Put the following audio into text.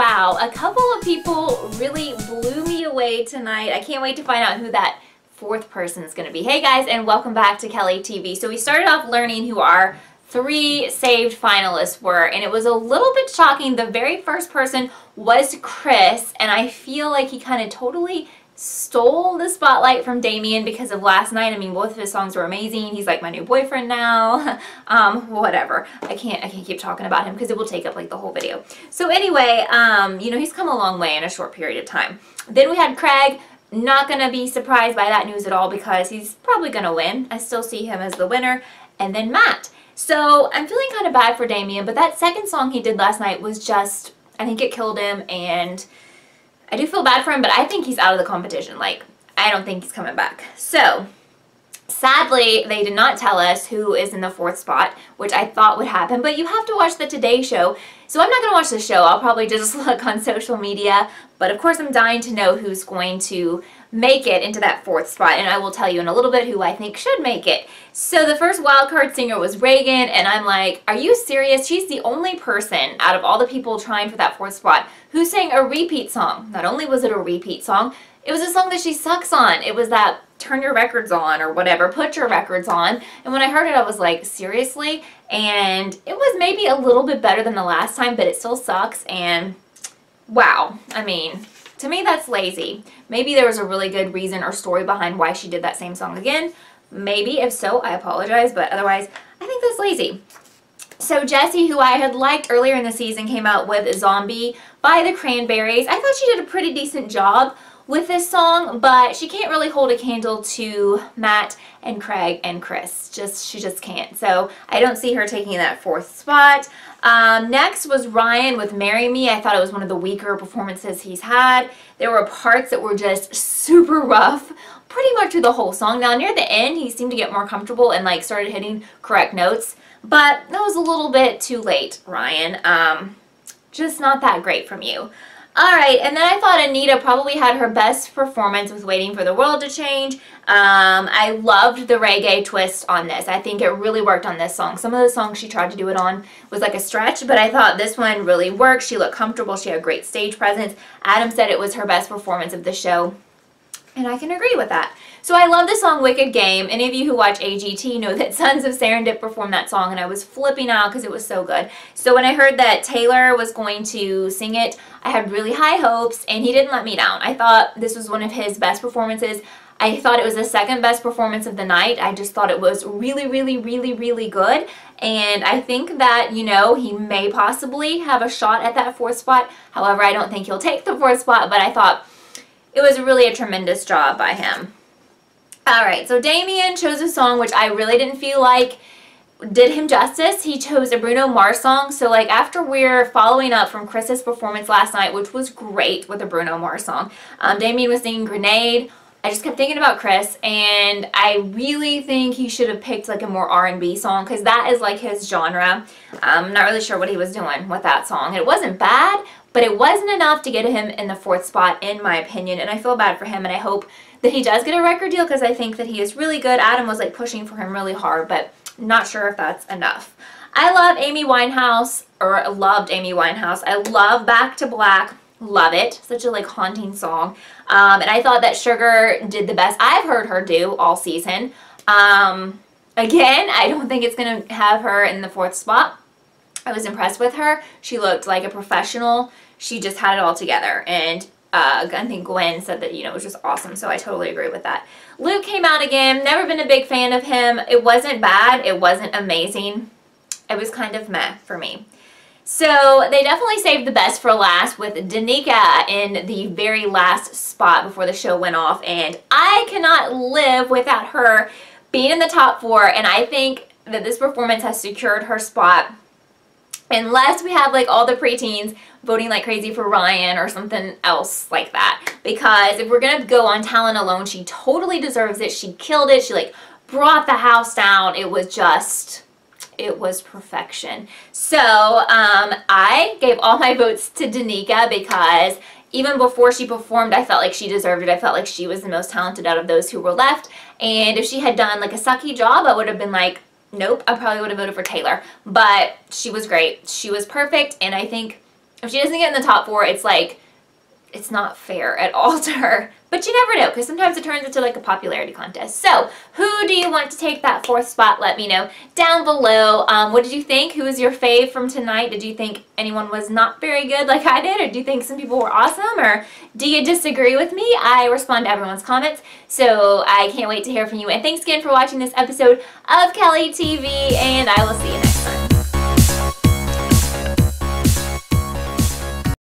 wow, a couple of people really blew me away tonight. I can't wait to find out who that fourth person is going to be. Hey guys, and welcome back to Kellie TV. So we started off learning who our three saved finalists were, and it was a little bit shocking. The very first person was Chris, and I feel like he kind of totally stole the spotlight from Damien because of last night. I mean, both of his songs were amazing. He's like my new boyfriend now. um, whatever. I can't I can't keep talking about him because it will take up like the whole video. So anyway, um, you know, he's come a long way in a short period of time. Then we had Craig. Not going to be surprised by that news at all because he's probably going to win. I still see him as the winner. And then Matt. So I'm feeling kind of bad for Damien, but that second song he did last night was just, I think it killed him and I do feel bad for him, but I think he's out of the competition. Like, I don't think he's coming back. So, sadly, they did not tell us who is in the fourth spot, which I thought would happen, but you have to watch the Today Show. So I'm not going to watch the show. I'll probably just look on social media, but of course I'm dying to know who's going to make it into that fourth spot, and I will tell you in a little bit who I think should make it. So the first wildcard singer was Reagan, and I'm like, are you serious? She's the only person out of all the people trying for that fourth spot who sang a repeat song. Not only was it a repeat song, it was a song that she sucks on. It was that turn your records on or whatever, put your records on. And when I heard it, I was like, seriously? And it was maybe a little bit better than the last time, but it still sucks. And wow, I mean, to me, that's lazy. Maybe there was a really good reason or story behind why she did that same song again. Maybe. If so, I apologize. But otherwise, I think that's lazy. So Jessie, who I had liked earlier in the season, came out with Zombie by the Cranberries. I thought she did a pretty decent job with this song, but she can't really hold a candle to Matt and Craig and Chris. Just She just can't. So I don't see her taking that fourth spot. Um, next was Ryan with Marry Me. I thought it was one of the weaker performances he's had. There were parts that were just super rough pretty much through the whole song. Now near the end he seemed to get more comfortable and like started hitting correct notes. But that was a little bit too late, Ryan. Um, just not that great from you. Alright, and then I thought Anita probably had her best performance with Waiting for the World to Change. Um, I loved the reggae twist on this. I think it really worked on this song. Some of the songs she tried to do it on was like a stretch, but I thought this one really worked. She looked comfortable. She had great stage presence. Adam said it was her best performance of the show. And I can agree with that. So I love the song Wicked Game. Any of you who watch AGT know that Sons of Serendip performed that song and I was flipping out because it was so good. So when I heard that Taylor was going to sing it, I had really high hopes and he didn't let me down. I thought this was one of his best performances. I thought it was the second best performance of the night. I just thought it was really, really, really, really good. And I think that, you know, he may possibly have a shot at that fourth spot. However, I don't think he'll take the fourth spot, but I thought it was really a tremendous job by him. Alright, so Damien chose a song which I really didn't feel like did him justice. He chose a Bruno Mars song. So like after we're following up from Chris's performance last night, which was great with a Bruno Mars song, um, Damien was singing Grenade. I just kept thinking about Chris and I really think he should have picked like a more R&B song because that is like his genre. I'm not really sure what he was doing with that song. It wasn't bad, but it wasn't enough to get him in the fourth spot in my opinion and I feel bad for him and I hope that he does get a record deal because I think that he is really good. Adam was like pushing for him really hard but not sure if that's enough. I love Amy Winehouse or loved Amy Winehouse. I love Back to Black. Love it. Such a like haunting song. Um, and I thought that Sugar did the best I've heard her do all season. Um, again, I don't think it's going to have her in the fourth spot. I was impressed with her. She looked like a professional. She just had it all together. And uh, I think Gwen said that, you know, it was just awesome. So I totally agree with that. Luke came out again. Never been a big fan of him. It wasn't bad. It wasn't amazing. It was kind of meh for me. So they definitely saved the best for last with Danica in the very last spot before the show went off. And I cannot live without her being in the top four. And I think that this performance has secured her spot. Unless we have like all the preteens voting like crazy for Ryan or something else like that. Because if we're going to go on talent alone, she totally deserves it. She killed it. She like brought the house down. It was just it was perfection. So um, I gave all my votes to Danica because even before she performed, I felt like she deserved it. I felt like she was the most talented out of those who were left. And if she had done like a sucky job, I would have been like, nope, I probably would have voted for Taylor. But she was great. She was perfect. And I think if she doesn't get in the top four, it's like, it's not fair at all to her. But you never know, because sometimes it turns into like a popularity contest. So, who do you want to take that fourth spot? Let me know down below. Um, what did you think? Who was your fave from tonight? Did you think anyone was not very good like I did? Or do you think some people were awesome? Or do you disagree with me? I respond to everyone's comments, so I can't wait to hear from you. And thanks again for watching this episode of Kellie TV, and I will see you next time.